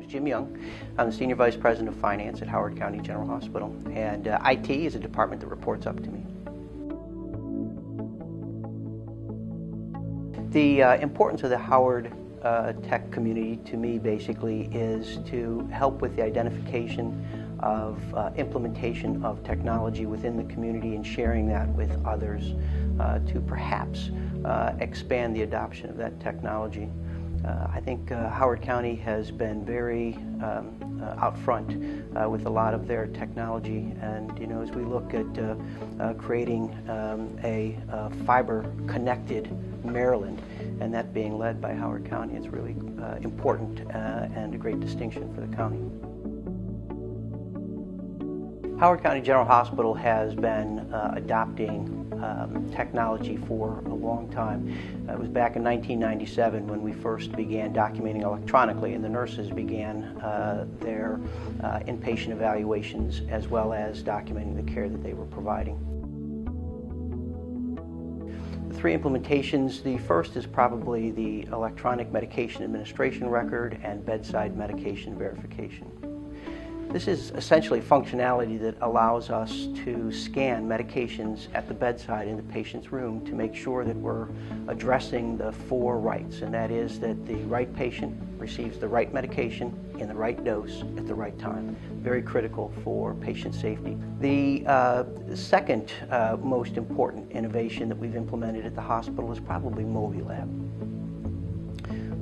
is Jim Young. I'm the Senior Vice President of Finance at Howard County General Hospital, and uh, IT is a department that reports up to me. The uh, importance of the Howard uh, tech community to me basically is to help with the identification of uh, implementation of technology within the community and sharing that with others uh, to perhaps uh, expand the adoption of that technology. Uh, I think uh, Howard County has been very um, uh, out front uh, with a lot of their technology, and you know, as we look at uh, uh, creating um, a fiber-connected Maryland, and that being led by Howard County, it's really important and a great distinction for the county. Howard County General Hospital has been adopting um, technology for a long time. It was back in 1997 when we first began documenting electronically, and the nurses began uh, their uh, inpatient evaluations as well as documenting the care that they were providing. Three implementations the first is probably the electronic medication administration record and bedside medication verification. This is essentially functionality that allows us to scan medications at the bedside in the patient's room to make sure that we're addressing the four rights, and that is that the right patient receives the right medication in the right dose at the right time. Very critical for patient safety. The uh, second uh, most important innovation that we've implemented at the hospital is probably MobiLab.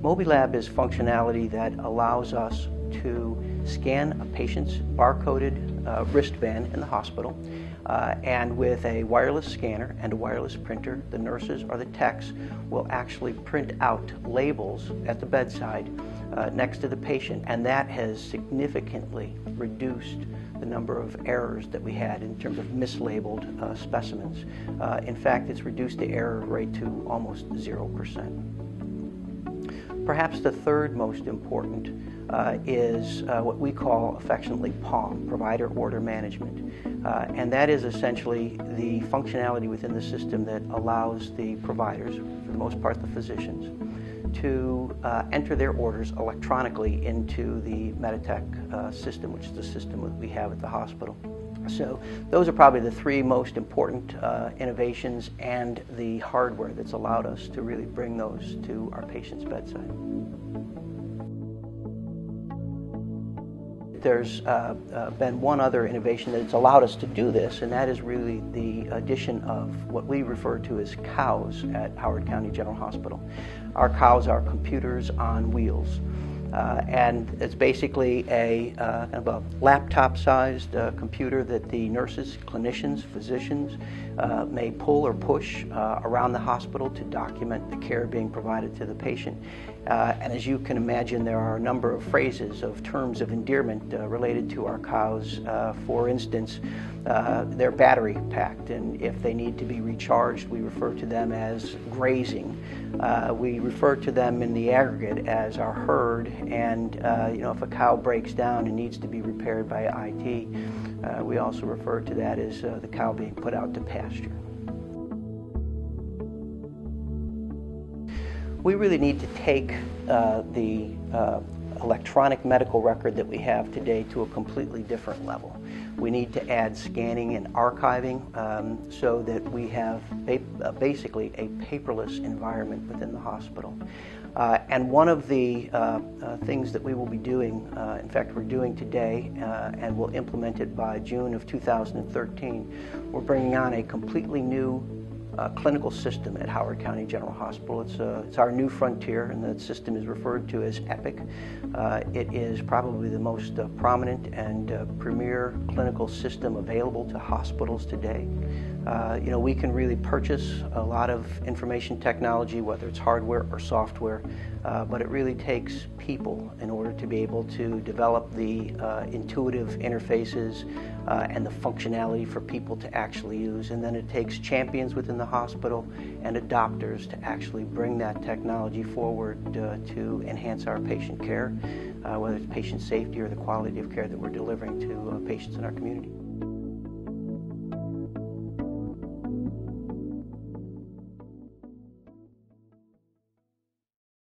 MobiLab is functionality that allows us to scan a patient's barcoded uh, wristband in the hospital. Uh, and with a wireless scanner and a wireless printer, the nurses or the techs will actually print out labels at the bedside uh, next to the patient. And that has significantly reduced the number of errors that we had in terms of mislabeled uh, specimens. Uh, in fact, it's reduced the error rate to almost 0%. Perhaps the third most important uh, is uh, what we call affectionately POM, Provider Order Management. Uh, and that is essentially the functionality within the system that allows the providers, for the most part the physicians, to uh, enter their orders electronically into the Meditech uh, system, which is the system that we have at the hospital. So those are probably the three most important uh, innovations and the hardware that's allowed us to really bring those to our patients' bedside. There's uh, uh, been one other innovation that's allowed us to do this, and that is really the addition of what we refer to as cows at Howard County General Hospital. Our cows are computers on wheels. Uh, and it's basically a uh, kind of a laptop-sized uh, computer that the nurses, clinicians, physicians uh, may pull or push uh, around the hospital to document the care being provided to the patient. Uh, and as you can imagine, there are a number of phrases of terms of endearment related to our cows. for instance, they're battery packed, and if they need to be recharged, we refer to them as grazing. we refer to them in the aggregate as our herd, and you know if a cow breaks down and needs to be repaired by IT, uh, we also refer to that as uh, the cow being put out to pasture. We really need to take uh, the uh, electronic medical record that we have today to a completely different level. We need to add scanning and archiving um, so that we have uh, basically a paperless environment within the hospital. Uh, and one of the uh, uh, things that we will be doing, uh, in fact, we're doing today, uh, and we'll implement it by June of 2013, we're bringing on a completely new uh, clinical system at Howard County General Hospital. It's, uh, it's our new frontier, and the system is referred to as EPIC. Uh, it is probably the most uh, prominent and uh, premier clinical system available to hospitals today. Uh, you know, we can really purchase a lot of information technology, whether it's hardware or software, but it really takes people in order to be able to develop the intuitive interfaces and the functionality for people to actually use. And then it takes champions within the hospital and adopters to actually bring that technology forward uh, to enhance our patient care, uh, whether it's patient safety or the quality of care that we're delivering to uh, patients in our community.